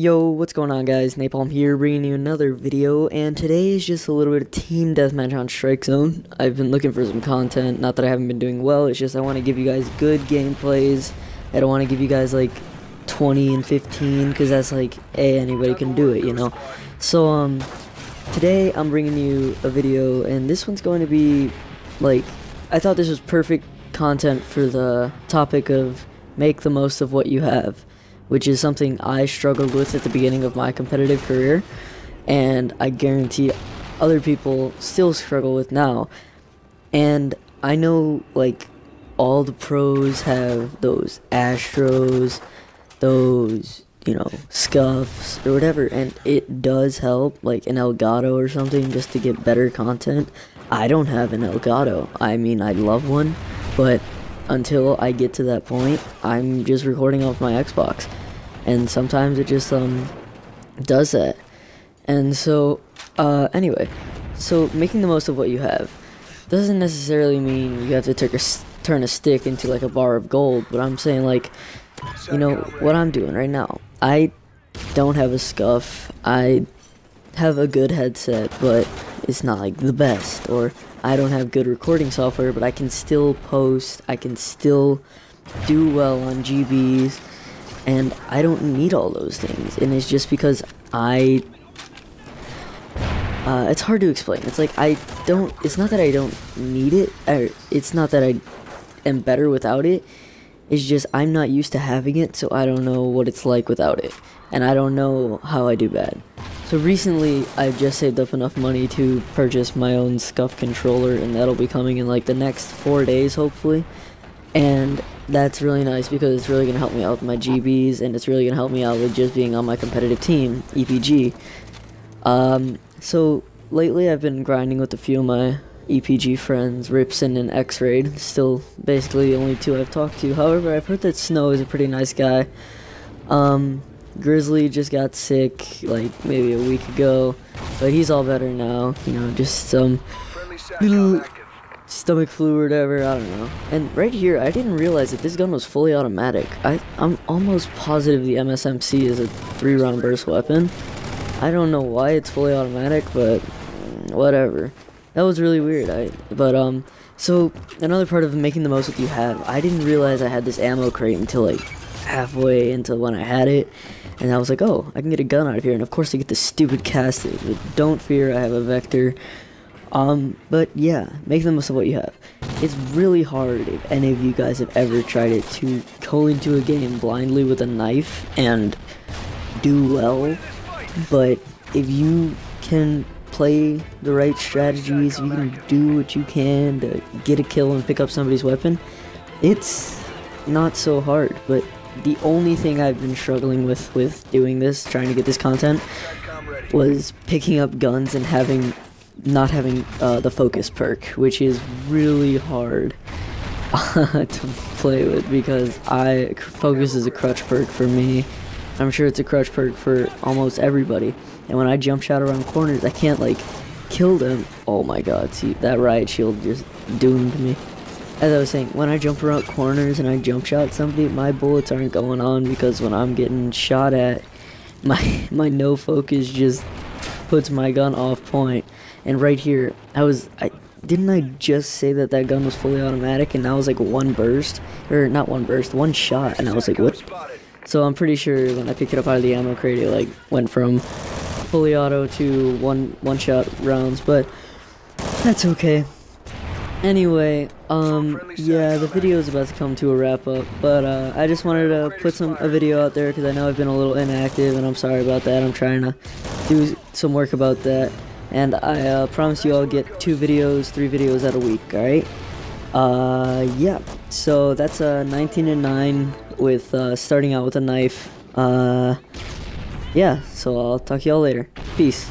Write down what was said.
Yo, what's going on guys? Napalm here, bringing you another video, and today is just a little bit of Team Deathmatch on Strike Zone. I've been looking for some content, not that I haven't been doing well, it's just I want to give you guys good gameplays. I don't want to give you guys like 20 and 15, because that's like, hey, anybody can do it, you know? So, um, today I'm bringing you a video, and this one's going to be, like, I thought this was perfect content for the topic of make the most of what you have which is something I struggled with at the beginning of my competitive career, and I guarantee other people still struggle with now. And I know, like, all the pros have those Astros, those, you know, scuffs, or whatever, and it does help, like an Elgato or something, just to get better content. I don't have an Elgato. I mean, I'd love one, but until I get to that point, I'm just recording off my Xbox and sometimes it just um does that. And so uh anyway, so making the most of what you have doesn't necessarily mean you have to take a, turn a stick into like a bar of gold, but I'm saying like you know what I'm doing right now. I don't have a scuff. I have a good headset, but it's not like the best or I don't have good recording software, but I can still post. I can still do well on GBs and I don't need all those things. And it's just because I. Uh, it's hard to explain. It's like I don't. It's not that I don't need it. Or it's not that I am better without it. It's just I'm not used to having it, so I don't know what it's like without it, and I don't know how I do bad. So recently, I've just saved up enough money to purchase my own Scuff controller, and that'll be coming in like the next four days, hopefully. And that's really nice because it's really going to help me out with my GBs and it's really going to help me out with just being on my competitive team, EPG. Um, so lately I've been grinding with a few of my EPG friends, Ripson and X-Raid, still basically the only two I've talked to. However, I've heard that Snow is a pretty nice guy. Um, Grizzly just got sick like maybe a week ago, but he's all better now. You know, just some little stomach flu or whatever, I don't know. And right here, I didn't realize that this gun was fully automatic. I, I'm almost positive the MSBS is a three-round burst weapon. I don't know why it's fully automatic, but whatever. That was really weird. I But, um, so another part of making the most with you have, I didn't realize I had this ammo crate until like halfway into when I had it. And I was like, oh, I can get a gun out of here. And of course I get the stupid Kastet. But don't fear, I have a Vector. Um, but yeah, make the most of what you have. It's really hard if any of you guys have ever tried it to go into a game blindly with a knife and do well. But if you can play the right strategies, if you can do what you can to get a kill and pick up somebody's weapon, it's not so hard. But the only thing I've been struggling with with doing this, trying to get this content, was picking up guns and having not having uh, the focus perk, which is really hard to play with because I focus is a crutch perk for me. I'm sure it's a crutch perk for almost everybody. And when I jump shot around corners, I can't like kill them. Oh my god, see that riot shield just doomed me. As I was saying, when I jump around corners and I jump shot somebody, my bullets aren't going on because when I'm getting shot at, my my no focus just puts my gun off point. And right here, I was, I didn't I just say that that gun was fully automatic and that was like one burst? Or not one burst, one shot. And I was like, what? So I'm pretty sure when I picked it up out of the ammo crate, it like went from fully auto to one one shot rounds, but that's okay. Anyway, um, yeah, the video is about to come to a wrap up, but uh, I just wanted to put some a video out there because I know I've been a little inactive, and I'm sorry about that. I'm trying to do some work about that. And I uh, promise you I'll get two videos, three videos out a week, alright? Uh, yeah. So that's a uh, 19 and 9 with uh, starting out with a knife. Uh, yeah, so I'll talk to y'all later. Peace.